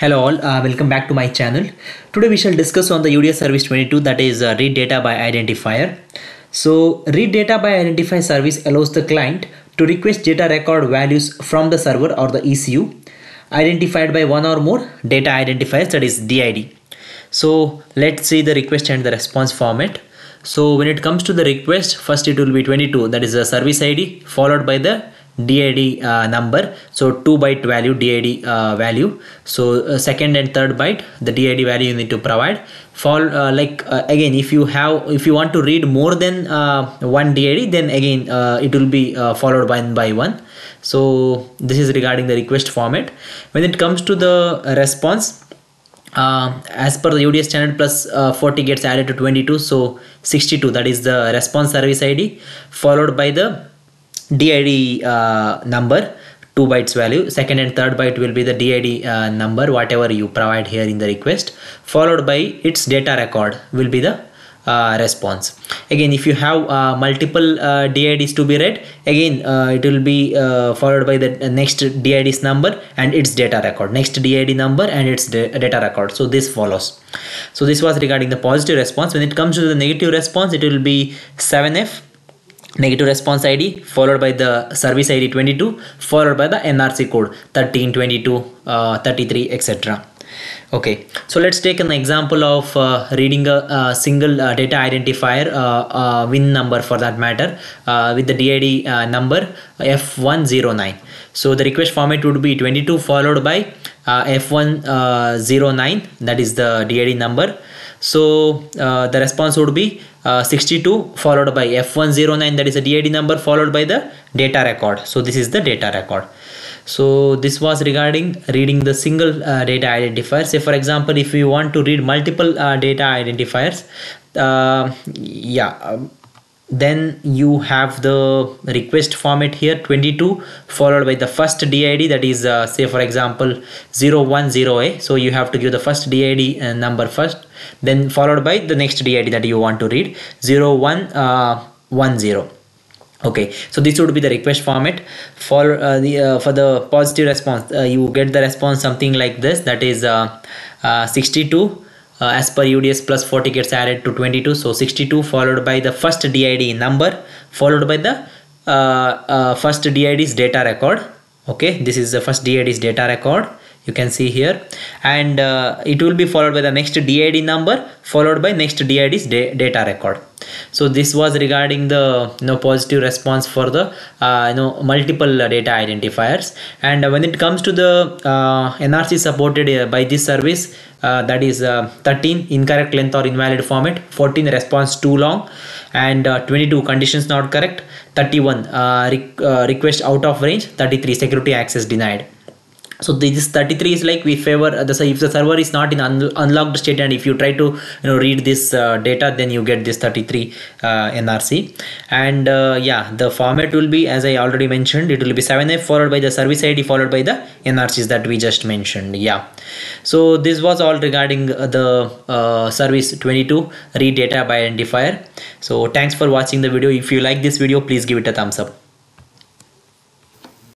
Hello all, uh, welcome back to my channel. Today we shall discuss on the UDS service 22 that is uh, read data by identifier. So read data by identifier service allows the client to request data record values from the server or the ECU identified by one or more data identifiers that is DID. So let's see the request and the response format. So when it comes to the request, first it will be 22 that is the service ID followed by the DID uh, number. So 2 byte value DID uh, value. So uh, second and third byte the DID value you need to provide. For uh, like uh, again if you have if you want to read more than uh, one DID then again it will be followed one by one. So this is regarding the request format. When it comes to the response uh, as per the UDS standard plus uh, 40 gets added to 22 so 62 that is the response service ID followed by the DID uh, number 2 bytes value. Second and third byte will be the DID uh, number whatever you provide here in the request followed by its data record will be the uh, response. Again if you have uh, multiple uh, DIDs to be read again uh, it will be followed by the next DID's number and its data record. Next DID number and its data record. So this follows. So this was regarding the positive response. When it comes to the negative response it will be 7f negative response id followed by the service id 22 followed by the nrc code 13 22 uh, 33 etc okay so let's take an example of uh, reading a, a single uh, data identifier uh, uh, VIN number for that matter uh, with the did number f109 so the request format would be 22 followed by f109 that is the did number so the response would be uh, 62 followed by F109 that is a DID number followed by the data record. So this is the data record. So this was regarding reading the single uh, data identifier. Say for example, if we want to read multiple uh, data identifiers, uh, yeah, um, then you have the request format here 22 followed by the first DID that is uh, say for example 010A so you have to give the first DID uh, number first then followed by the next DID that you want to read 0110 uh, okay so this would be the request format. For uh, the uh, for the positive response uh, you get the response something like this that is 62 uh, as per UDS plus 40 gets added to 22 so 62 followed by the first DID number followed by the uh, uh, first DID's data record. Okay this is the first DID's data record you can see here. And uh, it will be followed by the next DID number followed by next DID's da data record so this was regarding the you know positive response for the uh, you know multiple data identifiers. And when it comes to the uh, NRC supported uh, by this service uh, that is uh, 13 incorrect length or invalid format 14 response too long and 22 conditions not correct 31 re request out of range 33 security access denied so this 33 is like we favor uh, the if the server is not in un unlocked state and if you try to you know read this uh, data then you get this 33 uh, nrc and uh, yeah the format will be as i already mentioned it will be 7f followed by the service id followed by the nrcs that we just mentioned. Yeah. So this was all regarding uh, the uh, service 22 read data by identifier. So thanks for watching the video. If you like this video please give it a thumbs up